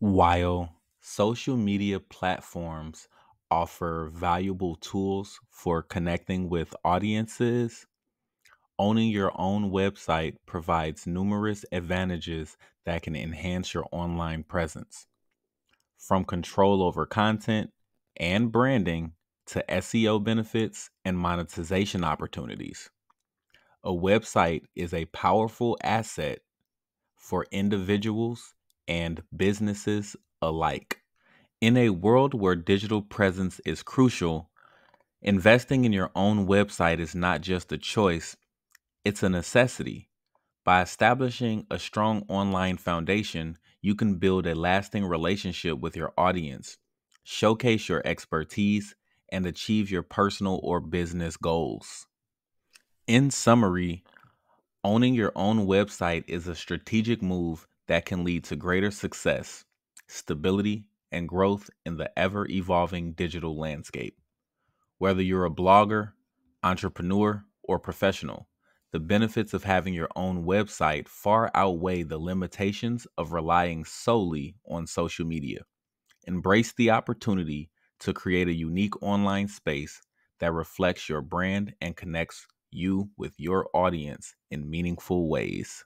While social media platforms offer valuable tools for connecting with audiences, owning your own website provides numerous advantages that can enhance your online presence. From control over content and branding to SEO benefits and monetization opportunities. A website is a powerful asset for individuals and businesses alike. In a world where digital presence is crucial, investing in your own website is not just a choice, it's a necessity. By establishing a strong online foundation, you can build a lasting relationship with your audience, showcase your expertise, and achieve your personal or business goals. In summary, owning your own website is a strategic move that can lead to greater success, stability, and growth in the ever evolving digital landscape. Whether you're a blogger, entrepreneur, or professional, the benefits of having your own website far outweigh the limitations of relying solely on social media. Embrace the opportunity to create a unique online space that reflects your brand and connects you with your audience in meaningful ways.